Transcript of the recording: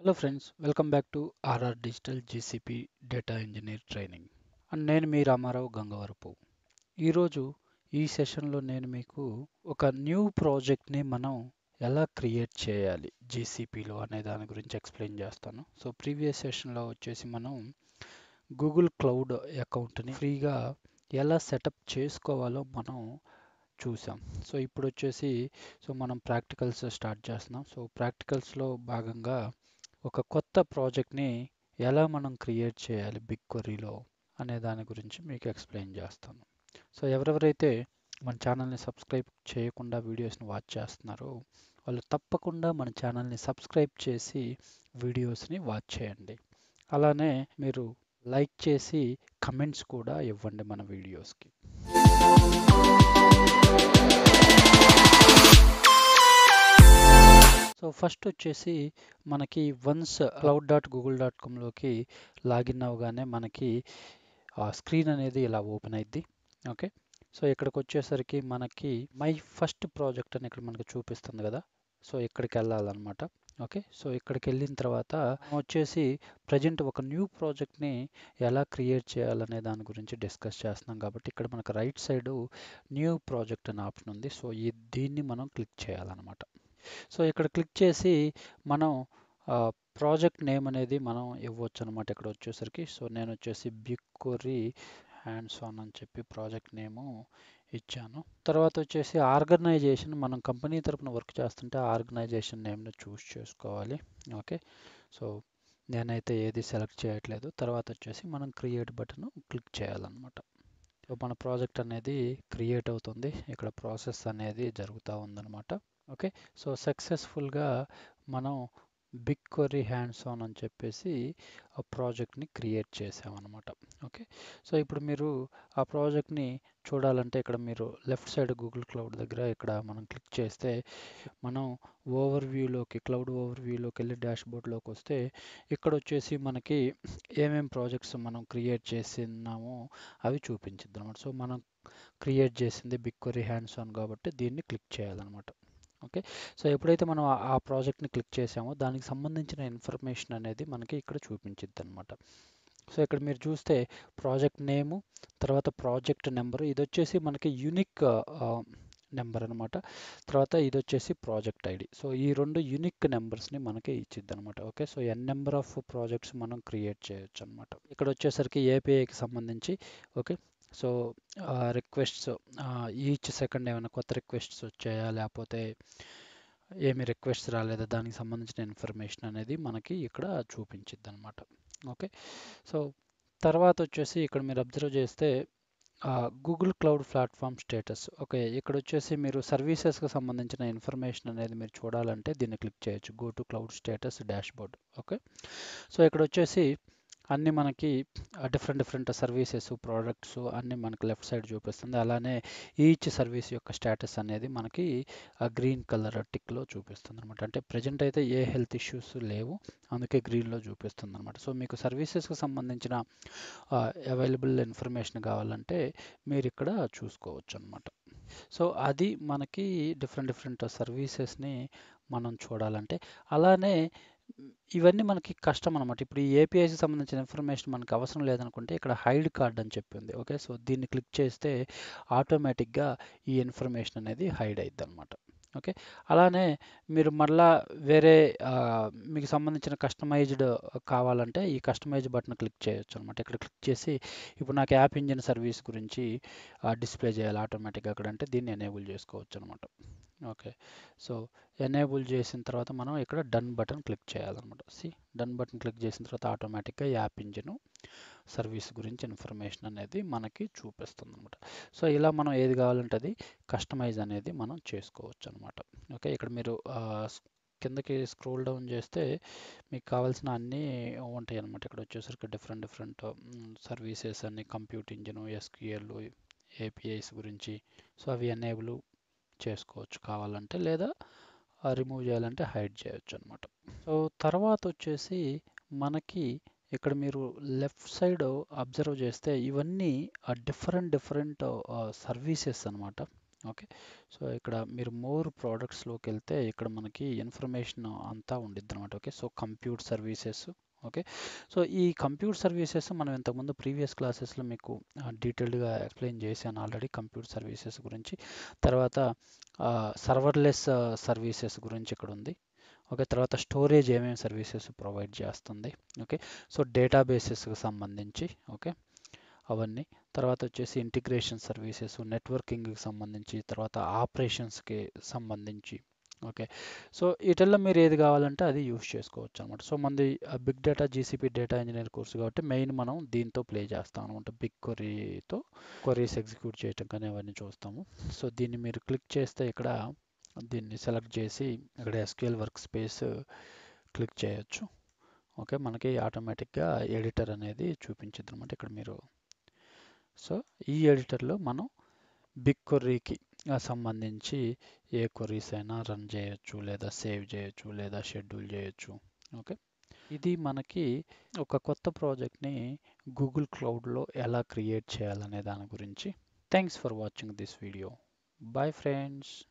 Hello friends welcome back to RR digital GCP data engineer training and నేను మీ రామారావు గంగవరపు. ఈరోజు ఈ సెషన్లో నేను మీకు ఒక న్యూ ప్రాజెక్ట్ని మనం ఎలా క్రియేట్ చేయాలి జీసీపీలో అనే దాని గురించి ఎక్స్ప్లెయిన్ చేస్తాను. సో ప్రీవియస్ సెషన్లో వచ్చేసి మనం గూగుల్ క్లౌడ్ అకౌంట్ని ఫ్రీగా ఎలా సెటప్ చేసుకోవాలో మనం చూసాం. సో ఇప్పుడు వచ్చేసి సో మనం ప్రాక్టికల్స్ స్టార్ట్ చేస్తున్నాం. సో ప్రాక్టికల్స్లో భాగంగా ఒక కొత్త ప్రాజెక్ట్ని ఎలా మనం క్రియేట్ చేయాలి బిగ్ క్వరీలో అనే దాని గురించి మీకు ఎక్స్ప్లెయిన్ చేస్తాను. సో ఎవరెవరైతే మన ఛానల్ని సబ్స్క్రైబ్ చేయకుండా వీడియోస్ని వాచ్ చేస్తున్నారో వాళ్ళు తప్పకుండా మన ఛానల్ని సబ్స్క్రైబ్ చేసి వీడియోస్ని వాచ్ చేయండి. అలానే మీరు లైక్ చేసి కమెంట్స్ కూడా ఇవ్వండి మన వీడియోస్కి. సో ఫస్ట్ వచ్చేసి మనకి once cloud dot Google dot కామ్లోకి login అవగానే మనకి స్క్రీన్ అనేది ఇలా ఓపెన్ అయింది ఓకే? సో ఇక్కడికి వచ్చేసరికి మనకి మై ఫస్ట్ ప్రాజెక్ట్ అని ఇక్కడ మనకు చూపిస్తుంది కదా. సో ఇక్కడికి వెళ్ళాలన్నమాట. ఓకే? సో ఇక్కడికి వెళ్ళిన తర్వాత వచ్చేసి ప్రజెంట్ ఒక న్యూ ప్రాజెక్ట్ని ఎలా క్రియేట్ చేయాలనే దాని గురించి డిస్కస్ చేస్తున్నాం కాబట్టి ఇక్కడ మనకు రైట్ సైడ్ న్యూ ప్రాజెక్ట్ అనే ఆప్షన్ ఉంది. సో ఈ దీన్ని మనం క్లిక్ చేయాలన్నమాట. సో ఇక్కడ క్లిక్ చేసి మనం ప్రాజెక్ట్ నేమ్ అనేది మనం ఇవ్వచ్చు అనమాట ఇక్కడ వచ్చేసరికి. సో నేను వచ్చేసి బిగ్ కొరీ హ్యాండ్స్ ఆన్ అని చెప్పి ప్రాజెక్ట్ నేము ఇచ్చాను. తర్వాత వచ్చేసి ఆర్గనైజేషన్ మనం కంపెనీ తరపున వర్క్ చేస్తుంటే ఆర్గనైజేషన్ నేమ్ని చూస్ చేసుకోవాలి. ఓకే? సో నేనైతే ఏది సెలెక్ట్ చేయట్లేదు. తర్వాత వచ్చేసి మనం క్రియేట్ బటన్ క్లిక్ చేయాలన్నమాట. సో మన ప్రాజెక్ట్ అనేది క్రియేట్ అవుతుంది. ఇక్కడ ప్రాసెస్ అనేది జరుగుతూ ఉందన్నమాట. ఓకే? సో సక్సెస్ఫుల్గా మనం బిగ్ క్వరీ హ్యాండ్స్ ఆన్ అని చెప్పేసి ఆ ప్రాజెక్ట్ని క్రియేట్ చేసామన్నమాట. ఓకే? సో ఇప్పుడు మీరు ఆ ప్రాజెక్ట్ని చూడాలంటే ఇక్కడ మీరు లెఫ్ట్ సైడ్ గూగుల్ క్లౌడ్ దగ్గర ఇక్కడ మనం క్లిక్ చేస్తే మనం ఓవర్ వ్యూలోకి క్లౌడ్ ఓవర్ వ్యూలోకి వెళ్ళి డాష్ బోర్డ్లోకి వస్తే ఇక్కడ వచ్చేసి మనకి ఏమేం ప్రాజెక్ట్స్ మనం క్రియేట్ చేసినామో అవి చూపించింది అనమాట సో మనం క్రియేట్ చేసింది బిగ్ క్వరీ హ్యాండ్స్ ఆన్ కాబట్టి దీన్ని క్లిక్ చేయాలన్నమాట. ఓకే? సో ఎప్పుడైతే మనం ఆ ప్రాజెక్ట్ని క్లిక్ చేసామో దానికి సంబంధించిన ఇన్ఫర్మేషన్ అనేది మనకి ఇక్కడ చూపించిద్ది అనమాట సో ఇక్కడ మీరు చూస్తే ప్రాజెక్ట్ నేము తర్వాత ప్రాజెక్ట్ నెంబరు ఇది వచ్చేసి మనకి యూనిక్ నెంబర్ అనమాట తర్వాత ఇది వచ్చేసి ప్రాజెక్ట్ ఐడి. సో ఈ రెండు యూనిక్ నెంబర్స్ని మనకి ఇచ్చిద్ది అనమాట okay? So N number of projects మనం క్రియేట్ చేయొచ్చు అనమాట ఇక్కడ వచ్చేసరికి ఏపీఐకి సంబంధించి okay? So requests each second ఏమైనా కొత్త రిక్వెస్ట్స్ వచ్చాయా? లేకపోతే ఏమి రిక్వెస్ట్ రాలేదా? దానికి సంబంధించిన ఇన్ఫర్మేషన్ అనేది మనకి ఇక్కడ చూపించిద్ది అనమాట ఓకే? సో తర్వాత వచ్చేసి ఇక్కడ మీరు అబ్జర్వ్ చేస్తే Google cloud platform status okay? ఇక్కడ వచ్చేసి మీరు సర్వీసెస్కి సంబంధించిన ఇన్ఫర్మేషన్ అనేది మీరు చూడాలంటే దీన్ని క్లిక్ చేయొచ్చు. Go to cloud status dashboard okay? So ఇక్కడ వచ్చేసి అన్నీ మనకి డిఫరెంట్ డిఫరెంట్ సర్వీసెస్ ప్రోడక్ట్స్ అన్నీ మనకి లెఫ్ట్ సైడ్ చూపిస్తుంది. అలానే ఈచ్ సర్వీస్ యొక్క స్టేటస్ అనేది మనకి ఆ గ్రీన్ కలర్ టిక్లో చూపిస్తుంది అనమాట అంటే ప్రజెంట్ అయితే ఏ హెల్త్ ఇష్యూస్ లేవు అందుకే గ్రీన్లో చూపిస్తుంది అనమాట సో మీకు సర్వీసెస్కి సంబంధించిన అవైలబుల్ ఇన్ఫర్మేషన్ కావాలంటే మీరు ఇక్కడ చూసుకోవచ్చు అనమాట సో అది మనకి డిఫరెంట్ డిఫరెంట్ సర్వీసెస్ని మనం చూడాలంటే అలానే ఇవన్నీ మనకి కష్టం అనమాట ఇప్పుడు ఈ ఏపీఐకి సంబంధించిన ఇన్ఫర్మేషన్ మనకు అవసరం లేదనుకుంటే ఇక్కడ హైడ్ కార్డ్ అని చెప్పింది. ఓకే సో దీన్ని క్లిక్ చేస్తే ఆటోమేటిక్గా ఈ ఇన్ఫర్మేషన్ అనేది హైడ్ అయిద్ది అనమాట ఓకే అలానే మీరు మళ్ళా వేరే మీకు సంబంధించిన కస్టమైజ్డ్ కావాలంటే ఈ కస్టమైజ్ బటన్ క్లిక్ చేయొచ్చు అనమాట ఇక్కడ క్లిక్ చేసి ఇప్పుడు నాకు యాప్ ఇంజిన్ సర్వీస్ గురించి డిస్ప్లే చేయాలి ఆటోమేటిక్గా అక్కడ అంటే దీన్ని ఎనేబుల్ చేసుకోవచ్చు అనమాట ఓకే. సో ఎనేబుల్ చేసిన తర్వాత మనం ఇక్కడ డన్ బటన్ క్లిక్ చేయాలన్నమాట. సి డన్ బటన్ క్లిక్ చేసిన తర్వాత ఆటోమేటిక్గా యాప్ ఇంజిన్ సర్వీస్ గురించి ఇన్ఫర్మేషన్ అనేది మనకి చూపిస్తుంది అనమాట సో ఇలా మనం ఏది కావాలంటే అది కస్టమైజ్ అనేది మనం చేసుకోవచ్చు అనమాట ఓకే ఇక్కడ మీరు కిందకి స్క్రోల్ డౌన్ చేస్తే మీకు కావాల్సిన అన్నీ ఉంటాయి అనమాట ఇక్కడ వచ్చేసరికి డిఫరెంట్ డిఫరెంట్ సర్వీసెస్ అన్ని కంప్యూటర్ ఇంజిన్ ఎస్క్యూఎల్ ఏపీఐస్ గురించి. సో అవి ఎనేబుల్ చేసుకోవచ్చు కావాలంటే లేదా రిమూవ్ చేయాలంటే హైడ్ చేయొచ్చు అనమాట సో తర్వాత వచ్చేసి మనకి ఇక్కడ మీరు లెఫ్ట్ సైడ్ అబ్జర్వ్ చేస్తే ఇవన్నీ డిఫరెంట్ డిఫరెంట్ సర్వీసెస్ అనమాట ఓకే? సో ఇక్కడ మీరు మోర్ ప్రోడక్ట్స్లోకి వెళ్తే ఇక్కడ మనకి ఇన్ఫర్మేషన్ అంతా ఉండిద్ది అనమాట okay? So compute services okay? So ఈ కంప్యూటర్ సర్వీసెస్ మనం ఇంతకుముందు ప్రీవియస్ క్లాసెస్లో మీకు డీటెయిల్డ్గా ఎక్స్ప్లెయిన్ చేశాను ఆల్రెడీ కంప్యూటర్ సర్వీసెస్ గురించి. తర్వాత సర్వర్లెస్ సర్వీసెస్ గురించి ఇక్కడ ఉంది. ఓకే? తర్వాత స్టోరేజ్ ఏమేమి సర్వీసెస్ ప్రొవైడ్ చేస్తుంది. ఓకే? సో డేటాబేసెస్కి సంబంధించి ఓకే? అవన్నీ. తర్వాత వచ్చేసి ఇంటిగ్రేషన్ సర్వీసెస్ నెట్వర్కింగ్కి సంబంధించి తర్వాత ఆపరేషన్స్కి సంబంధించి ఓకే. సో వీటిల్లో మీరు ఏది కావాలంటే అది యూస్ చేసుకోవచ్చు అనమాట సో మంది big data GCP data engineer course కాబట్టి మెయిన్ మనం దీంతో ప్లే చేస్తాం అనమాట బిగ్ క్వరీతో క్వరీస్ ఎగ్జిక్యూట్ చేయటం కానీ అవన్నీ చూస్తాము. సో దీన్ని మీరు క్లిక్ చేస్తే ఇక్కడ దీన్ని సెలెక్ట్ చేసి ఇక్కడ ఎస్క్యూఎల్ వర్క్ స్పేస్ క్లిక్ చేయొచ్చు. ఓకే. మనకి ఆటోమేటిక్గా ఎడిటర్ అనేది చూపించింది అనమాట ఇక్కడ మీరు సో ఈ ఎడిటర్లో మనం బిగ్ క్వరీకి సంబంధించి ఏ క్వరీస్ అయినా రన్ చేయొచ్చు లేదా సేవ్ చేయొచ్చు లేదా షెడ్యూల్ చేయొచ్చు. ఓకే? ఇది మనకి ఒక కొత్త ప్రాజెక్ట్ని గూగుల్ క్లౌడ్లో ఎలా క్రియేట్ చేయాలనే దాని గురించి. Thanks for watching this video. Bye friends.